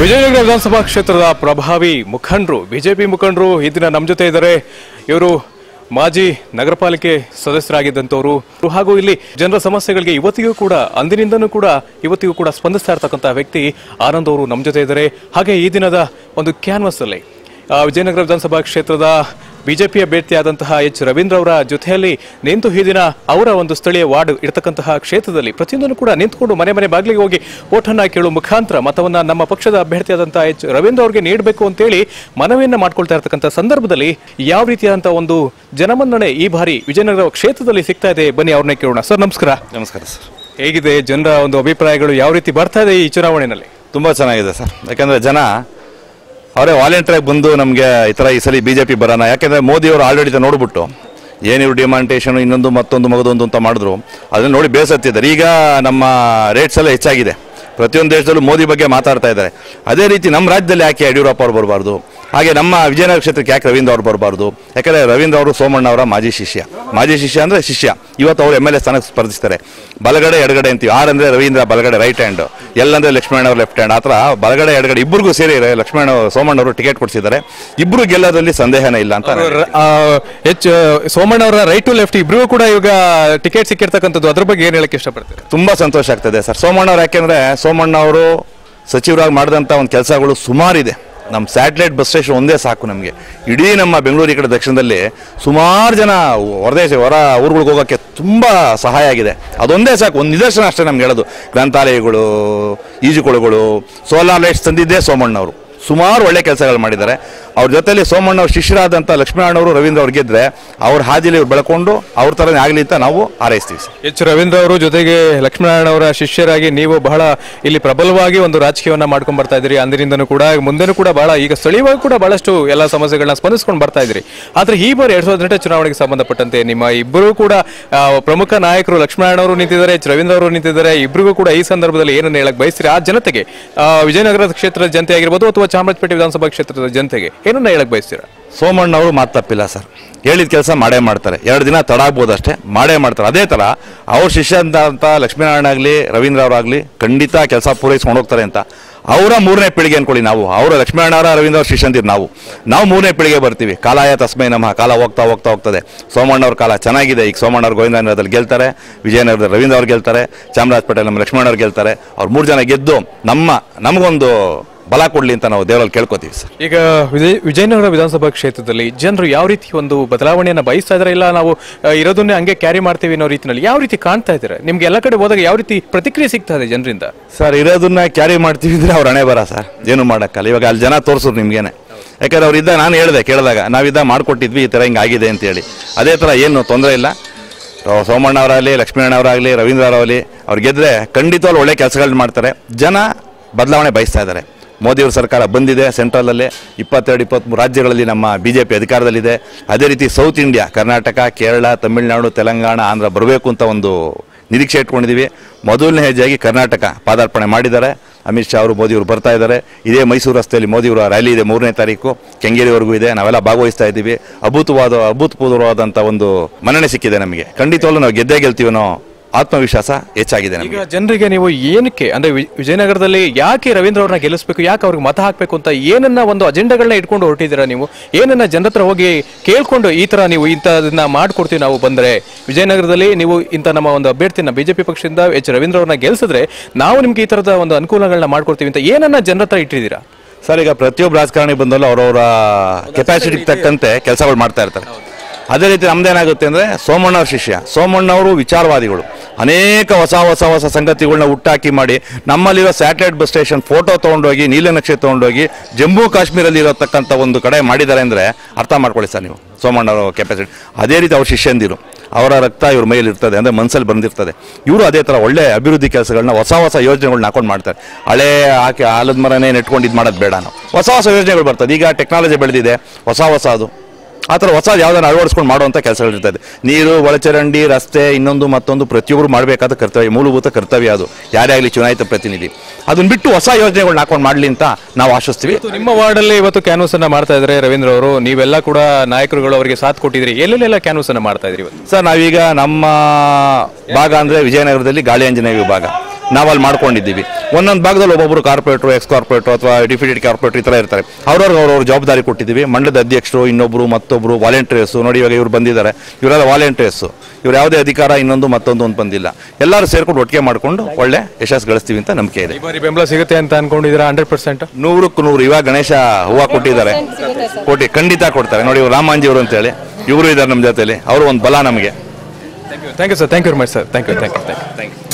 ವಿಜಯನಗರ ವಿಧಾನಸಭಾ ಕ್ಷೇತ್ರದ ಪ್ರಭಾವಿ ಮುಖಂಡರು, ಬಿಜೆಪಿ ಮುಖಂಡರು ಈ ದಿನ ನಮ್ಮ ಜೊತೆ ಇದ್ದಾರೆ. ಇವರು ಮಾಜಿ ನಗರ ಪಾಲಿಕೆ ಸದಸ್ಯರಾಗಿದ್ದಂಥವ್ರು ಹಾಗೂ ಇಲ್ಲಿ ಜನರ ಸಮಸ್ಯೆಗಳಿಗೆ ಇವತ್ತಿಗೂ ಕೂಡ, ಅಂದಿನಿಂದನೂ ಕೂಡ, ಇವತ್ತಿಗೂ ಕೂಡ ಸ್ಪಂದಿಸ್ತಾ ಇರ್ತಕ್ಕಂಥ ವ್ಯಕ್ತಿ ಆನಂದ್ ಅವರು ನಮ್ಮ ಜೊತೆ ಇದ್ದಾರೆ. ಹಾಗೆ ಈ ದಿನದ ಒಂದು ಕ್ಯಾನ್ವಸ್ ಅಲ್ಲಿ ವಿಜಯನಗರ ವಿಧಾನಸಭಾ ಕ್ಷೇತ್ರದ ಬಿಜೆಪಿ ಅಭ್ಯರ್ಥಿಯಾದಂತಹ ಎಚ್ ರವೀಂದ್ರ ಅವರ ಜೊತೆಯಲ್ಲಿ ನಿಂತು ಈ ದಿನ ಅವರ ಒಂದು ಸ್ಥಳೀಯ ವಾರ್ಡ್ ಇರತಕ್ಕಂತಹ ಕ್ಷೇತ್ರದಲ್ಲಿ ಪ್ರತಿಯೊಂದನ್ನು ಕೂಡ ನಿಂತುಕೊಂಡು ಮನೆ ಮನೆ ಬಾಗಿಲಿಗೆ ಹೋಗಿ ಓಟನ್ನ ಕೇಳುವ ಮುಖಾಂತರ ಮತವನ್ನ ನಮ್ಮ ಪಕ್ಷದ ಅಭ್ಯರ್ಥಿಯಾದಂತಹ ಎಚ್ ರವೀಂದ್ರ ಅವರಿಗೆ ನೀಡಬೇಕು ಅಂತೇಳಿ ಮನವಿಯನ್ನು ಮಾಡ್ಕೊಳ್ತಾ ಇರತಕ್ಕಂಥ ಸಂದರ್ಭದಲ್ಲಿ ಯಾವ ರೀತಿಯಾದಂತಹ ಒಂದು ಜನಮನ್ನಣೆ ಈ ಬಾರಿ ವಿಜಯನಗರ ಕ್ಷೇತ್ರದಲ್ಲಿ ಸಿಗ್ತಾ ಇದೆ? ಬನ್ನಿ ಅವ್ರನ್ನೇ ಕೇಳೋಣ. ಸರ್ ನಮಸ್ಕಾರ. ನಮಸ್ಕಾರ ಸರ್. ಹೇಗಿದೆ? ಜನರ ಒಂದು ಅಭಿಪ್ರಾಯಗಳು ಯಾವ ರೀತಿ ಬರ್ತಾ ಇದೆ ಈ ಚುನಾವಣೆಯಲ್ಲಿ? ತುಂಬ ಚೆನ್ನಾಗಿದೆ ಸರ್. ಯಾಕಂದರೆ ಜನ ಅವರೇ ವಾಲಂಟಿಯರ್ ಬಂದು ನಮಗೆ ಈ ಥರ ಈ ಸಲ ಬಿ ಜೆ ಪಿ ಬರೋಣ ಯಾಕೆಂದರೆ ಮೋದಿಯವರು ಆಲ್ರೆಡಿ ನೋಡ್ಬಿಟ್ಟು ಏನಿವ್ರು ಡಿಮಾಂಟೇಷನ್ ಇನ್ನೊಂದು ಮತ್ತೊಂದು ಮಗದೊಂದು ಅಂತ ಮಾಡಿದ್ರು, ಅದನ್ನು ನೋಡಿ ಬೇಸತ್ತಿದ್ದಾರೆ. ಈಗ ನಮ್ಮ ರೇಟ್ಸ್ ಎಲ್ಲ ಹೆಚ್ಚಾಗಿದೆ. ಪ್ರತಿಯೊಂದು ದೇಶದಲ್ಲೂ ಮೋದಿ ಬಗ್ಗೆ ಮಾತಾಡ್ತಾ ಇದ್ದಾರೆ. ಅದೇ ರೀತಿ ನಮ್ಮ ರಾಜ್ಯದಲ್ಲಿ ಯಾಕೆ ಯಡಿಯೂರಪ್ಪ ಅವರು ಬರಬಾರ್ದು? ಹಾಗೆ ನಮ್ಮ ವಿಜಯನಗರ ಕ್ಷೇತ್ರಕ್ಕೆ ಯಾಕೆ ರವೀಂದ್ರ ಅವರು ಬರಬಾರ್ದು? ಯಾಕಂದರೆ ರವೀಂದ್ರ ಅವರು ಸೋಮಣ್ಣ ಅವರ ಮಾಜಿ ಶಿಷ್ಯ. ಮಾಜಿ ಶಿಷ್ಯ ಅಂದರೆ ಶಿಷ್ಯ. ಇವತ್ತು ಅವರು ಎಂ ಎಲ್ ಎ ಸ್ಥಾನಕ್ಕೆ ಸ್ಪರ್ಧಿಸ್ತಾರೆ. ಬಲಗಡೆ ಎಡಗಡೆ ಅಂತೀವಿ. ಆರ್ ಅಂದರೆ ರವೀಂದ್ರ ಬಲಗಡೆ ರೈಟ್ ಹ್ಯಾಂಡ್ ಎಲ್ಲಂದರೆ ಲಕ್ಷ್ಮಣ ಅವರು ಲೆಫ್ಟ್ ಹ್ಯಾಂಡ್ ಆ ಥರ ಬಲಗಡೆ ಎಡಗಡೆ ಇಬ್ಬರಿಗೂ ಸೇರಿ ಲಕ್ಷ್ಮಣ ಸೋಮಣ್ಣ ಅವರು ಟಿಕೆಟ್ ಕೊಡಿಸಿದ್ದಾರೆ. ಇಬ್ಬರು ಗೆಲ್ಲೋದ್ರಲ್ಲಿ ಸಂದೇಹನೇ ಇಲ್ಲ ಅಂತ ಹೆಚ್ಚು ಸೋಮಣ್ಣ ಅವರ ರೈಟ್ ಟು ಲೆಫ್ಟ್ ಇಬ್ಬರಿಗೂ ಕೂಡ ಇವಾಗ ಟಿಕೆಟ್ ಸಿಕ್ಕಿರ್ತಕ್ಕಂಥದ್ದು. ಅದ್ರ ಬಗ್ಗೆ ಏನು ಹೇಳಕ್ಕೆ ಇಷ್ಟಪಡ್ತಾರೆ? ತುಂಬ ಸಂತೋಷ ಆಗ್ತದೆ ಸರ್. ಸೋಮಣ್ಣ ಅವ್ರು ಯಾಕೆಂದರೆ ಸೋಮಣ್ಣ ಅವರು ಸಚಿವರಾಗಿ ಮಾಡಿದಂಥ ಒಂದು ಕೆಲಸಗಳು ಸುಮಾರಿದೆ. ನಮ್ಮ ಸ್ಯಾಟಲೈಟ್ ಬಸ್ ಸ್ಟೇಷನ್ ಒಂದೇ ಸಾಕು ನಮಗೆ. ಇಡೀ ನಮ್ಮ ಬೆಂಗಳೂರು ಈ ಕಡೆ ದಕ್ಷಿಣದಲ್ಲಿ ಸುಮಾರು ಜನ ಹೊರದೇಶ, ಹೊರ ಊರುಗಳಿಗೆ ಹೋಗೋಕ್ಕೆ ತುಂಬ ಸಹಾಯ ಆಗಿದೆ. ಅದೊಂದೇ ಸಾಕು, ಒಂದು ನಿದರ್ಶನ ಅಷ್ಟೇ ನಮ್ಗೆ ಹೇಳೋದು. ಗ್ರಂಥಾಲಯಗಳು, ಈಜುಕೊಳಗಳು, ಸೋಲಾರ್ ಲೈಟ್ಸ್ ತಂದಿದ್ದೇ ಸೋಮಣ್ಣ ಅವರು ಸುಮಾರು ಒಳ್ಳೆ ಕೆಲಸಗಳು ಮಾಡಿದ್ದಾರೆ. ಅವ್ರ ಜೊತೆಯಲ್ಲಿ ಸೋಮಣ್ಣ ಅವ್ರ ಶಿಷ್ಯರಾದಂಥ ಲಕ್ಷ್ಮೀನಾರಾಯಣ ಅವರು, ರವೀಂದ್ರ ಅವ್ರು ಗೆದ್ದರೆ ಅವ್ರ ಹಾದಿಲಿ ಬೆಳ್ಕೊಂಡು ಅವ್ರ ಥರನೇ ಆಗಲಿ ಅಂತ ನಾವು ಹಾರೈಸ್ತೀವಿ ಎಚ್ ರವೀಂದ್ರ ಅವರು ಜೊತೆಗೆ ಲಕ್ಷ್ಮೀನಾರಾಯಣ ಅವರ ಶಿಷ್ಯರಾಗಿ ನೀವು ಬಹಳ ಇಲ್ಲಿ ಪ್ರಬಲವಾಗಿ ಒಂದು ರಾಜಕೀಯವನ್ನು ಮಾಡ್ಕೊಂಡು ಬರ್ತಾ ಇದ್ದೀರಿ. ಅಂದಿನಿಂದನೂ ಕೂಡ, ಮುಂದೆನೂ ಕೂಡ ಬಹಳ, ಈಗ ಸ್ಥಳೀಯವಾಗಿ ಕೂಡ ಬಹಳಷ್ಟು ಎಲ್ಲ ಸಮಸ್ಯೆಗಳನ್ನ ಸ್ಪಂದಿಸ್ಕೊಂಡು ಬರ್ತಾ ಇದ್ದೀರಿ. ಆದರೆ ಈ ಬಾರಿ ಎರಡು ಸಾವಿರದ ಹದಿನೆಂಟು ಚುನಾವಣೆಗೆ ಸಂಬಂಧಪಟ್ಟಂತೆ ನಿಮ್ಮ ಇಬ್ಬರೂ ಕೂಡ ಪ್ರಮುಖ ನಾಯಕರು ಲಕ್ಷ್ಮೀನಾರಾಯಣ ಅವರು ನಿಂತಿದ್ದಾರೆ, ಎಚ್ ರವೀಂದ್ರ ಅವರು ನಿಂತಿದ್ದಾರೆ. ಇಬ್ಬರಿಗೂ ಕೂಡ ಈ ಸಂದರ್ಭದಲ್ಲಿ ಏನನ್ನು ಹೇಳಕ್ ಬಯಸ್ತೀರಿ? ಆ ಜನತೆಗೆ ವಿಜಯನಗರ ಕ್ಷೇತ್ರದ ಜನತೆ ಆಗಿರ್ಬೋದು ಅಥವಾ ಚಾಮರಾಜಪೇಟೆ ವಿಧಾನಸಭಾ ಕ್ಷೇತ್ರದ ಜನತೆಗೆ ಏನನ್ನ ಹೇಳಕ್ ಬಯಸ್ತೀರಾ? ಸೋಮಣ್ಣ ಅವರು ಮಾತು ತಪ್ಪಿಲ್ಲ ಸರ್. ಹೇಳಿದ ಕೆಲಸ ಮಾಡೇ ಮಾಡ್ತಾರೆ. ಎರಡು ದಿನ ತಡ ಆಗ್ಬೋದು ಅಷ್ಟೇ. ಮಾಡೇ ಮಾಡ್ತಾರೆ. ಅದೇ ಥರ ಅವ್ರ ಶಿಷ್ಯ ಅಂತ ಲಕ್ಷ್ಮೀನಾರಾಯಣ ಆಗಲಿ, ರವೀಂದ್ರ ಅವರಾಗಲಿ ಖಂಡಿತ ಕೆಲಸ ಪೂರೈಸ್ಕೊಂಡು ಹೋಗ್ತಾರೆ ಅಂತ. ಅವರ ಮೂರನೇ ಪೀಳಿಗೆ ಅನ್ಕೊಳ್ಳಿ ನಾವು. ಅವರ ಲಕ್ಷ್ಮೀನಾರಾಯಣ ರವೀಂದ್ರ ಅವ್ರ ಶಿಷ್ಯಂದಿರು ನಾವು. ನಾವು ಮೂರನೇ ಪೀಳಿಗೆ ಬರ್ತೀವಿ. ಕಾಲಾಯ ತಸ್ಮೈ ನಮ್ಮ ಕಾಲ ಹೋಗ್ತಾ ಹೋಗ್ತಾ ಹೋಗ್ತದೆ. ಸೋಮಣ್ಣ ಅವ್ರ ಕಾಲ ಚೆನ್ನಾಗಿದೆ. ಈಗ ಸೋಮಣ್ಣ ಅವ್ರು ಗೋವಿಂದನಗರದಲ್ಲಿ ಗೆಲ್ತಾರೆ. ವಿಜಯನಗರದ ರವೀಂದ್ರ ಅವ್ರು ಗೆಲ್ತಾರೆ. ಚಾಮರಾಜಪೇಟೆ ನಮ್ಮ ಲಕ್ಷ್ಮಣ ಅವ್ರು ಗೆಲ್ತಾರೆ. ಅವ್ರು ಮೂರು ಜನ ಗೆದ್ದು ನಮ್ಮ, ನಮಗೊಂದು ಬಲ ಕೊಡಲಿ ಅಂತ ನಾವು ದೇವರಲ್ಲಿ ಕೇಳ್ಕೊತೀವಿ ಸರ್. ಈಗ ವಿಜಯ್ ವಿಜಯನಗರ ವಿಧಾನಸಭಾ ಕ್ಷೇತ್ರದಲ್ಲಿ ಜನರು ಯಾವ ರೀತಿ ಒಂದು ಬದಲಾವಣೆಯನ್ನು ಬಯಸ್ತಾ ಇದಾರೆ ಇಲ್ಲ ನಾವು ಇರೋದನ್ನೇ ಹಂಗೆ ಕ್ಯಾರಿ ಮಾಡ್ತೀವಿ ಅನ್ನೋ ರೀತಿಯಲ್ಲಿ ಯಾವ ರೀತಿ ಕಾಣ್ತಾ ಇದ್ದಾರೆ ನಿಮ್ಗೆ ಎಲ್ಲ ಕಡೆ ಹೋದಾಗ ಯಾವ ರೀತಿ ಪ್ರತಿಕ್ರಿಯೆ ಸಿಗ್ತಾ ಇದೆ ಜನರಿಂದ? ಸರ್ ಇರೋದನ್ನ ಕ್ಯಾರಿ ಮಾಡ್ತೀವಿ ಅಂದ್ರೆ ಅವ್ರ ಹಣೆ ಬರ ಸರ್. ಏನು ಮಾಡೋಕ್ಕಲ್ಲ. ಇವಾಗ ಅಲ್ಲಿ ಜನ ತೋರಿಸೋದು ನಿಮ್ಗೇನೆ. ಯಾಕಂದ್ರೆ ಅವ್ರು ಇದ್ದ ನಾನು ಹೇಳಿದೆ ಕೇಳಿದಾಗ ನಾವಿದ್ದ ಮಾಡಿಕೊಟ್ಟಿದ್ವಿ ಈ ಥರ ಹಿಂಗೆ ಆಗಿದೆ ಅಂತೇಳಿ ಅದೇ ಥರ ಏನು ತೊಂದರೆ ಇಲ್ಲ. ಸೋಮಣ್ಣ ಅವರಾಗಲಿ ಲಕ್ಷ್ಮೀನಾರಾಯಣ ಅವರಾಗಲಿ ರವೀಂದ್ರ ಅವರಾಗಲಿ ಅವ್ರು ಗೆದ್ರೆ ಖಂಡಿತವಾಗಿ ಒಳ್ಳೆ ಕೆಲಸಗಳನ್ನ ಮಾಡ್ತಾರೆ. ಜನ ಬದಲಾವಣೆ ಬಯಸ್ತಾ ಇದ್ದಾರೆ ಮೋದಿಯವ್ರ ಸರ್ಕಾರ ಬಂದಿದೆ ಸೆಂಟ್ರಲಲ್ಲಿ ಇಪ್ಪತ್ತೆರಡು, ಇಪ್ಪತ್ತ್ಮೂರು ರಾಜ್ಯಗಳಲ್ಲಿ ನಮ್ಮ ಬಿ ಜೆ ಪಿ ಅಧಿಕಾರದಲ್ಲಿದೆ. ಅದೇ ರೀತಿ ಸೌತ್ ಇಂಡಿಯಾ ಕರ್ನಾಟಕ, ಕೇರಳ, ತಮಿಳುನಾಡು, ತೆಲಂಗಾಣ, ಆಂಧ್ರ ಬರಬೇಕು ಅಂತ ಒಂದು ನಿರೀಕ್ಷೆ ಇಟ್ಕೊಂಡಿದ್ದೀವಿ ಮೊದಲನೇ ಹೆಜ್ಜೆಯಾಗಿ ಕರ್ನಾಟಕ ಪಾದಾರ್ಪಣೆ ಮಾಡಿದ್ದಾರೆ. ಅಮಿತ್ ಶಾ ಅವರು ಮೋದಿಯವರು ಬರ್ತಾ ಇದ್ದಾರೆ. ಇದೇ ಮೈಸೂರು ರಸ್ತೆಯಲ್ಲಿ ಮೋದಿಯವರ ರ್ಯಾಲಿ ಇದೆ ಮೂರನೇ ತಾರೀಕು. ಕೆಂಗೇರಿವರೆಗೂ ಇದೆ. ನಾವೆಲ್ಲ ಭಾಗವಹಿಸ್ತಾ ಇದ್ದೀವಿ. ಅಭೂತವಾದ ಅಭೂತಪೂರ್ವವಾದಂಥ ಒಂದು ಮನ್ನಣೆ ಸಿಕ್ಕಿದೆ ನಮಗೆ. ಖಂಡಿತವಾಗ್ಲೂ ನಾವು ಗೆದ್ದೇ ಗೆಲ್ತೀವಿ ಅನ್ನೋ ಆತ್ಮವಿಶ್ವಾಸ ಹೆಚ್ಚಾಗಿದೆ ನಮಗೆ. ಈಗ ಜನರಿಗೆ ನೀವು ಏನಕ್ಕೆ ಅಂದ್ರೆ ವಿಜಯನಗರದಲ್ಲಿ ಯಾಕೆ ರವೀಂದ್ರ ಅವ್ರನ್ನ ಗೆಲ್ಲಿಸಬೇಕು ಯಾಕೆ ಅವ್ರಿಗೆ ಮತ ಹಾಕಬೇಕು ಅಂತ ಏನನ್ನ ಒಂದು ಅಜೆಂಡಾಗಳನ್ನ ಇಟ್ಕೊಂಡು ಹೊರಟಿದ್ದೀರಾ ನೀವು? ಏನನ್ನ ಜನರ ಹತ್ರ ಹೋಗಿ ಕೇಳ್ಕೊಂಡು ಈ ತರ ನೀವು ಇಂಥದನ್ನ ಮಾಡ್ಕೊಡ್ತೀವಿ ನಾವು ಬಂದ್ರೆ? ವಿಜಯನಗರದಲ್ಲಿ ನೀವು ಇಂಥ ನಮ್ಮ ಒಂದು ಅಭ್ಯರ್ಥಿನ ಬಿಜೆಪಿ ಪಕ್ಷದಿಂದ ಎಚ್ ರವೀಂದ್ರ ಅವ್ರನ್ನ ಗೆಲ್ಸಿದ್ರೆ ನಾವು ನಿಮ್ಗೆ ಈ ತರದ ಒಂದು ಅನುಕೂಲಗಳನ್ನ ಮಾಡ್ಕೊಡ್ತೀವಿ ಅಂತ ಏನನ್ನ ಜನರ ಹತ್ರ ಇಟ್ಟಿದ್ದೀರಾ? ಸರ್ ಈಗ ಪ್ರತಿಯೊಬ್ಬ ರಾಜಕಾರಣಿ ಬಂದಲ್ಲೂ ಅವರವರ ಕೆಪಾಸಿಟಿಗೆ ತಕ್ಕಂತೆ ಕೆಲಸಗಳು ಮಾಡ್ತಾ ಇರ್ತಾರೆ. ಅದೇ ರೀತಿ ನಮ್ದೇನಾಗುತ್ತೆ ಅಂದರೆ ಸೋಮಣ್ಣ ಅವ್ರ ಶಿಷ್ಯ. ಸೋಮಣ್ಣವರು ವಿಚಾರವಾದಿಗಳು. ಅನೇಕ ಹೊಸ ಹೊಸ ಹೊಸ ಸಂಗತಿಗಳನ್ನ ಹುಟ್ಟಾಕಿ ಮಾಡಿ ನಮ್ಮಲ್ಲಿರೋ ಸ್ಯಾಟಲೈಟ್ ಬಸ್ ಸ್ಟೇಷನ್ ಫೋಟೋ ತೊಗೊಂಡೋಗಿ ನೀಲನಕ್ಷೆ ತೊಗೊಂಡೋಗಿ, ಜಮ್ಮು ಕಾಶ್ಮೀರಲ್ಲಿ ಇರತಕ್ಕಂಥ ಒಂದು ಕಡೆ ಮಾಡಿದ್ದಾರೆ ಅಂದರೆ ಅರ್ಥ ಮಾಡ್ಕೊಳ್ಳಿ ಸರ್ ನೀವು. ಸೋಮಣ್ಣವರ ಕೆಪಾಸಿಟಿ ಅದೇ ರೀತಿ ಅವ್ರ ಶಿಷ್ಯಂದಿರು. ಅವರ ರಕ್ತ ಇವ್ರ ಮೇಲಿರ್ತದೆ ಇರ್ತದೆ, ಅಂದರೆ ಮನಸ್ಸಲ್ಲಿ ಬಂದಿರ್ತದೆ. ಇವರು ಅದೇ ಥರ ಒಳ್ಳೆ ಅಭಿವೃದ್ಧಿ ಕೆಲಸಗಳನ್ನ ಹೊಸ ಹೊಸ ಯೋಜನೆಗಳನ್ನ ಹಾಕೊಂಡು ಮಾಡ್ತಾರೆ. ಹಳೆ ಹಾಕಿ ಆಲದ ಮರನೇ ನೆಟ್ಕೊಂಡು ಇದು ಮಾಡೋದು ಬೇಡ ನಾವು. ಹೊಸ ಹೊಸ ಯೋಜನೆಗಳು ಬರ್ತದೆ. ಈಗ ಟೆಕ್ನಾಲಜಿ ಬೆಳೆದಿದೆ. ಹೊಸ ಹೊಸ ಅದು. ಆ ಥರ ಹೊಸ ಯಾವುದನ್ನು ಅಳವಡಿಸ್ಕೊಂಡು ಮಾಡುವಂಥ ಕೆಲಸಗಳು ಇದೆ. ನೀರು ಒಳಚರಂಡಿ ರಸ್ತೆ ಇನ್ನೊಂದು ಮತ್ತೊಂದು ಪ್ರತಿಯೊಬ್ಬರು ಮಾಡಬೇಕಾದ ಕರ್ತವ್ಯ ಮೂಲಭೂತ ಕರ್ತವ್ಯ ಅದು. ಯಾರೇ ಆಗಲಿ ಚುನಾಯಿತ ಪ್ರತಿನಿಧಿ. ಅದನ್ನ ಬಿಟ್ಟು ಹೊಸ ಯೋಜನೆಗಳನ್ನ ಹಾಕೊಂಡು ಮಾಡಲಿ ಅಂತ ನಾವು ಆಶಿಸ್ತೀವಿ. ನಿಮ್ಮ ವಾರ್ಡಲ್ಲಿ ಇವತ್ತು ಕ್ಯಾನ್ವಸ್ ಅನ್ನ ಮಾಡ್ತಾ ಇದ್ದಾರೆ ರವೀಂದ್ರ ಅವರು ನೀವೆಲ್ಲ ಕೂಡ ನಾಯಕರುಗಳು ಅವರಿಗೆ ಸಾಥ್ ಕೊಟ್ಟಿದ್ರಿ ಎಲ್ಲೆಲ್ಲೆಲ್ಲ ಕ್ಯಾನ್ವಸ್ ಅನ್ನ ಮಾಡ್ತಾ ಇದ್ರಿ ಇವತ್ತು? ಸರ್ ನಾವೀಗ ನಮ್ಮ ಭಾಗ ಅಂದರೆ ವಿಜಯನಗರದಲ್ಲಿ ಗಾಳಿ ಆಂಜನೇಯ ವಿಭಾಗ. ನಾವು ಅಲ್ಲಿ ಮಾಡ್ಕೊಂಡಿದ್ದೀವಿ. ಒಂದೊಂದು ಭಾಗದಲ್ಲಿ ಒಬ್ಬೊಬ್ಬರು ಕಾರ್ಪೊರೇಟ್ರು ಎಕ್ಸ್ ಕಾರ್ಪೊರೇಟ್ರು ಅಥವಾ ಡಿಫಿಡೆಡ್ ಕಾರ್ಪೊರೇಟ್ರು ಈ ಥರ ಇರ್ತಾರೆ. ಅವ್ರವ್ರಿಗೆ ಅವ್ರವ್ರ ಜವಾಬ್ದಾರಿ ಕೊಟ್ಟಿದ್ದೀವಿ. ಮಂಡಲದ ಅಧ್ಯಕ್ಷರು ಇನ್ನೊಬ್ಬರು ಮತ್ತೊಬ್ಬರು ವಾಲಂಟಿಯರ್ಸು ನೋಡಿ ಇವಾಗ ಇವ್ರು ಬಂದಿದ್ದಾರೆ. ಇವರೆಲ್ಲ ವಾಲಂಟಿಯರ್ಸು ಇವ್ರು ಯಾವುದೇ ಅಧಿಕಾರ ಇನ್ನೊಂದು ಮತ್ತೊಂದು ಒಂದು ಬಂದಿಲ್ಲ. ಎಲ್ಲರೂ ಸೇರ್ಕೊಂಡು ಒಟ್ಟಿಗೆ ಮಾಡಿಕೊಂಡು ಒಳ್ಳೆ ಯಶಸ್ಸು ಗಳಿಸ್ತೀವಿ ಅಂತ ನಂಬಿಕೆ ಇದೆ. ಬಾರಿ ಬೆಂಬಲ ಸಿಗುತ್ತೆ ಅಂತ ಅನ್ಕೊಂಡಿದ್ದೀರಾ? ಹಂಡ್ರೆಡ್ ಪರ್ಸೆಂಟ್ ನೂರಕ್ಕೂ ನೂರು. ಇವಾಗ ಗಣೇಶ ಹೂವು ಕೊಟ್ಟಿದ್ದಾರೆ. ಕೊಟ್ಟಿ ಖಂಡಿತ ಕೊಡ್ತಾರೆ. ನೋಡಿ ಇವರು ರಾಮಾಂಜಿ ಅವರು ಅಂತೇಳಿ. ಇವರು ಇದ್ದಾರೆ ನಮ್ಮ ಜೊತೆಯಲ್ಲಿ ಅವರು ಒಂದು ಬಲ ನಮಗೆ. Thank you thank you sir thank you very much sir thank you thank you thank you